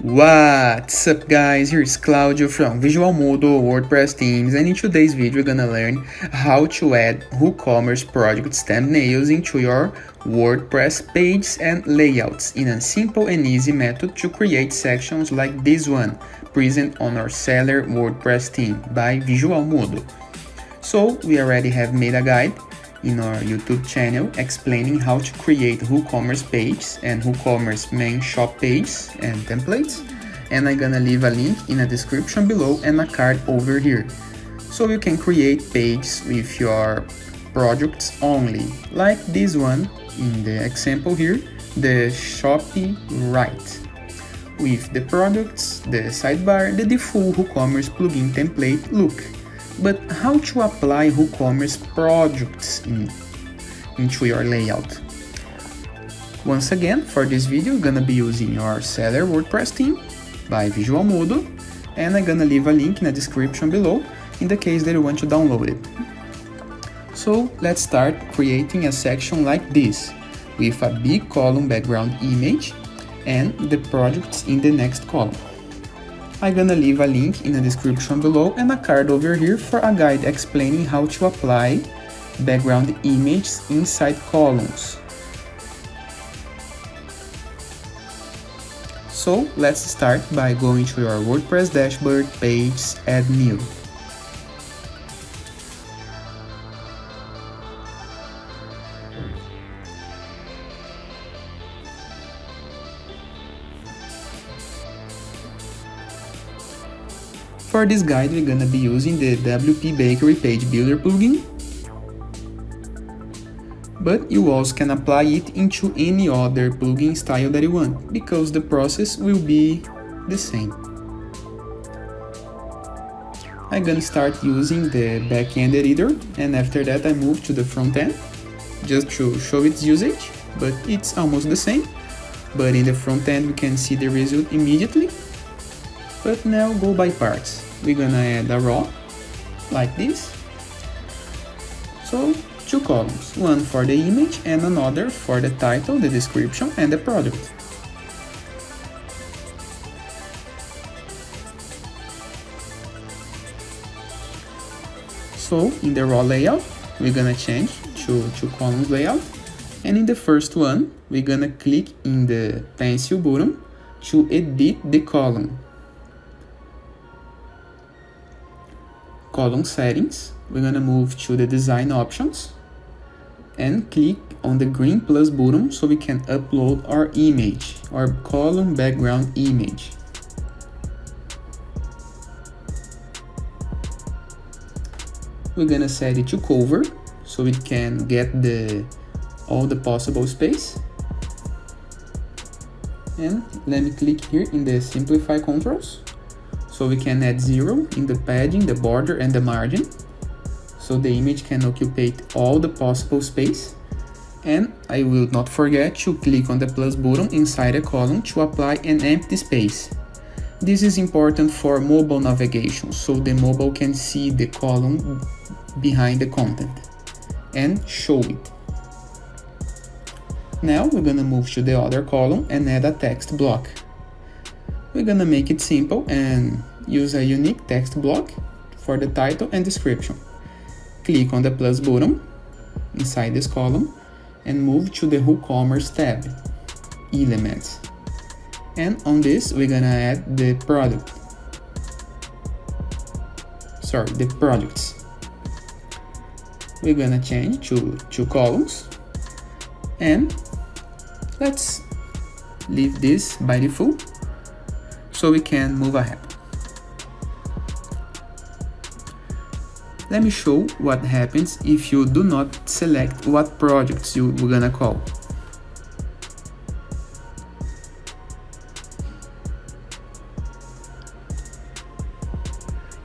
What's up guys, here's Claudio from Visualmodo WordPress Themes and in today's video we're gonna learn how to add WooCommerce project thumbnails into your WordPress pages and layouts in a simple and easy method to create sections like this one present on our seller WordPress theme by Visualmodo. So we already have made a guide in our YouTube channel explaining how to create WooCommerce pages and WooCommerce main shop pages and templates. And I'm gonna leave a link in the description below and a card over here. So you can create pages with your products only like this one in the example here the Shopee right with the products, the sidebar, the default WooCommerce plugin template look but how to apply WooCommerce products in, into your layout. Once again, for this video, I'm gonna be using our seller WordPress theme by Visualmodo, and I'm gonna leave a link in the description below in the case that you want to download it. So let's start creating a section like this, with a big column background image and the products in the next column. I'm gonna leave a link in the description below and a card over here for a guide explaining how to apply background images inside columns. So let's start by going to your WordPress dashboard page, add new. For this guide, we're gonna be using the WPBakery Page Builder plugin, but you also can apply it into any other plugin style that you want, because the process will be the same. I'm gonna start using the backend editor, and after that I move to the front end, just to show its usage, but it's almost the same. But in the front end we can see the result immediately, but now go by parts. We're gonna add a row like this. So two columns, one for the image and another for the title, the description and the product. So in the row layout, we're gonna change to two columns layout. And in the first one, we're gonna click in the pencil button to edit the column. Column settings, we're gonna move to the design options and click on the green plus button so we can upload our image, our column background image. We're gonna set it to cover so it can get the all the possible space. And let me click here in the simplify controls so we can add zero in the padding, the border and the margin. So the image can occupy all the possible space. And I will not forget to click on the plus button inside a column to apply an empty space. This is important for mobile navigation, so the mobile can see the column behind the content and show it. Now we're gonna move to the other column and add a text block. We're gonna make it simple and use a unique text block for the title and description. Click on the plus button inside this column and move to the WooCommerce tab, Elements. And on this, we're gonna add the product. Sorry, the products. We're gonna change to two columns and let's leave this by default so we can move ahead. Let me show what happens if you do not select what projects you are gonna call.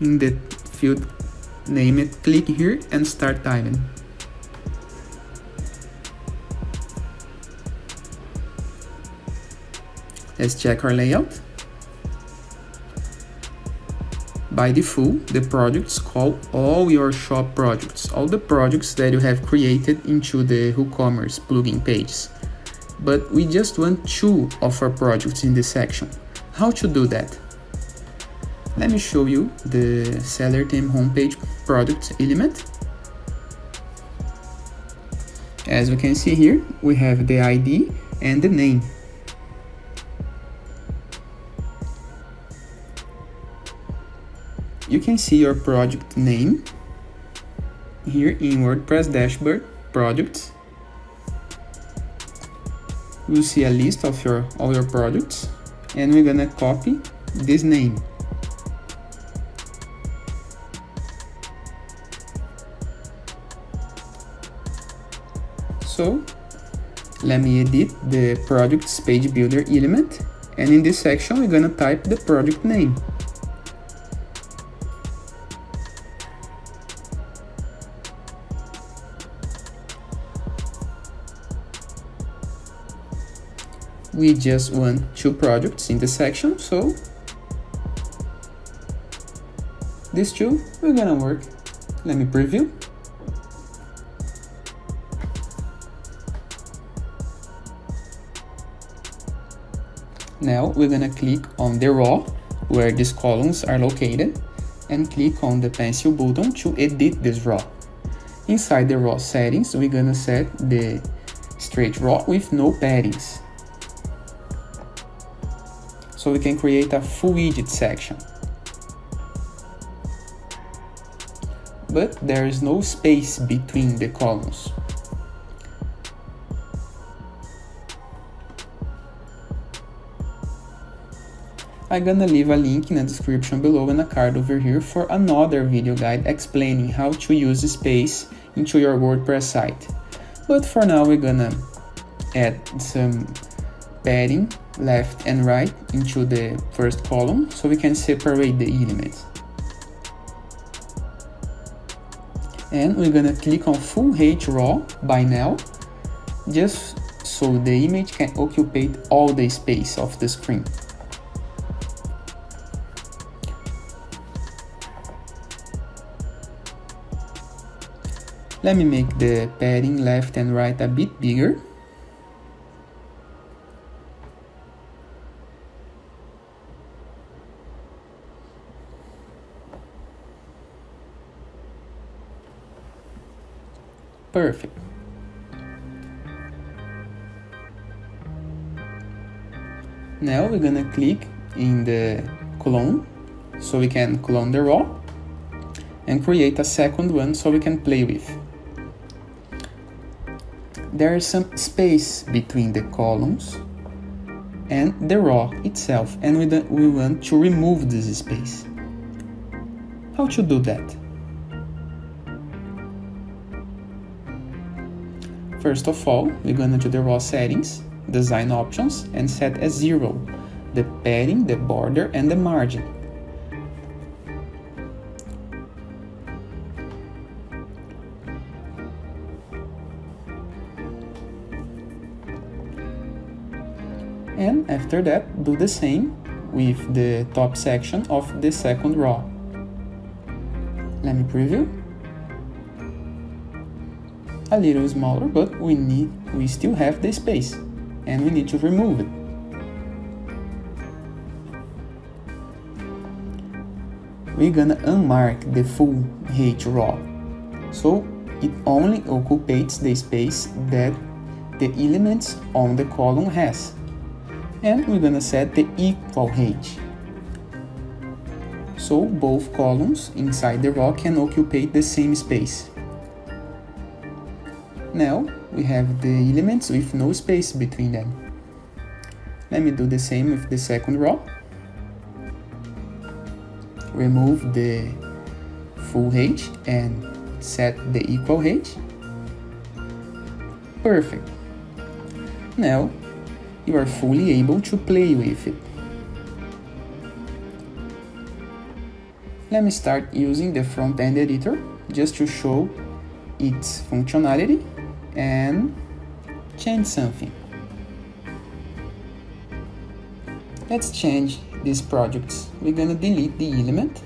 In the field name it, click here and start typing. Let's check our layout. By default, the projects call all your shop projects, all the projects that you have created into the WooCommerce plugin pages. But we just want two of our projects in this section. How to do that? Let me show you the seller theme homepage product element. As we can see here, we have the ID and the name. You can see your project name here in WordPress dashboard products. You'll see a list of your all your products and we're gonna copy this name. So let me edit the products page builder element and in this section we're gonna type the project name. We just want two projects in the section, so these two are gonna work. Let me preview. Now we're gonna click on the raw where these columns are located and click on the pencil button to edit this raw. Inside the raw settings, we're gonna set the straight raw with no paddings. So we can create a full widget section. But there is no space between the columns. I'm gonna leave a link in the description below and a card over here for another video guide explaining how to use space into your WordPress site. But for now we're gonna add some padding left and right into the first column so we can separate the elements. And we're gonna click on full height raw by now just so the image can occupy all the space of the screen. Let me make the padding left and right a bit bigger. Perfect. Now we're gonna click in the clone so we can clone the raw and create a second one so we can play with there is some space between the columns and the raw itself and we, we want to remove this space. How to do that? First of all, we're gonna do the raw settings, design options and set as zero the padding, the border and the margin. and after that do the same with the top section of the second raw. Let me preview. A little smaller, but we need we still have the space and we need to remove it. We're gonna unmark the full height raw, so it only occupies the space that the elements on the column has and we're gonna set the equal height. So both columns inside the raw can occupy the same space. Now we have the elements with no space between them. Let me do the same with the second row. Remove the full height and set the equal height. Perfect. Now you are fully able to play with it. Let me start using the front-end editor just to show its functionality and change something. Let's change these projects. We're gonna delete the element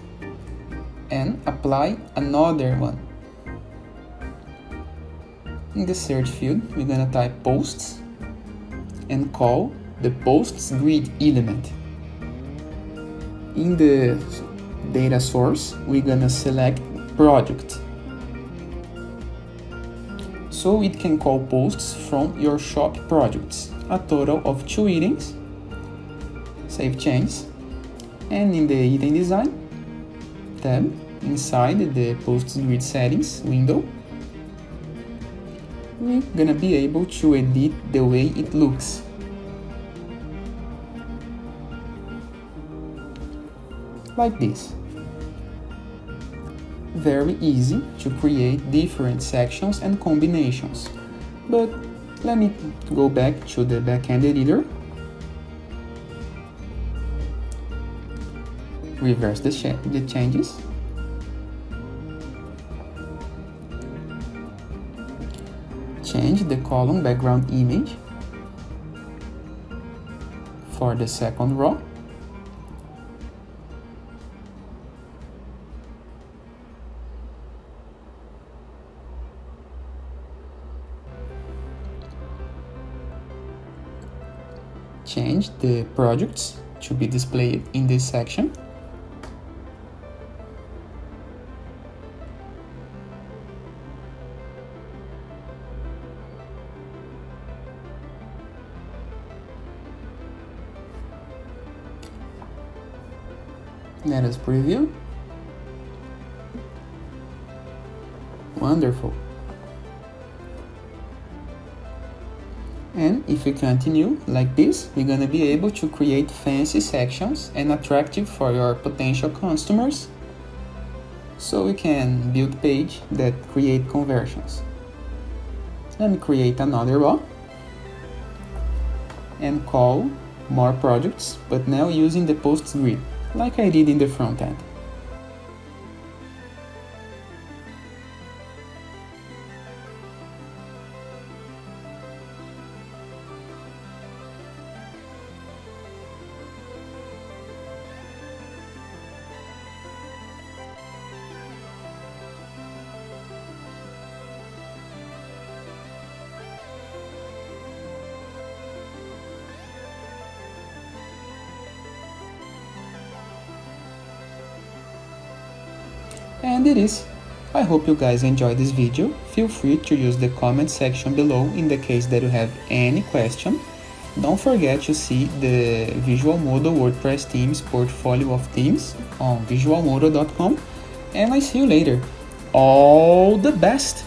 and apply another one. In the search field, we're gonna type posts and call the posts grid element. In the data source, we're gonna select project. So it can call posts from your shop projects, a total of two items. Save changes. And in the item design tab, inside the posts grid settings window, we're gonna be able to edit the way it looks. Like this. Very easy to create different sections and combinations. But let me go back to the backend editor. Reverse the, the changes change the column background image for the second row. Change the projects to be displayed in this section. Let us preview. Wonderful. And if we continue like this, we're gonna be able to create fancy sections and attractive for your potential customers. So we can build page that create conversions. Let me create another row and call more projects, but now using the posts grid like I did in the front end. And it is. I hope you guys enjoyed this video. Feel free to use the comment section below in the case that you have any question. Don't forget to see the Visualmodo WordPress themes portfolio of themes on visualmodo.com and I see you later. All the best!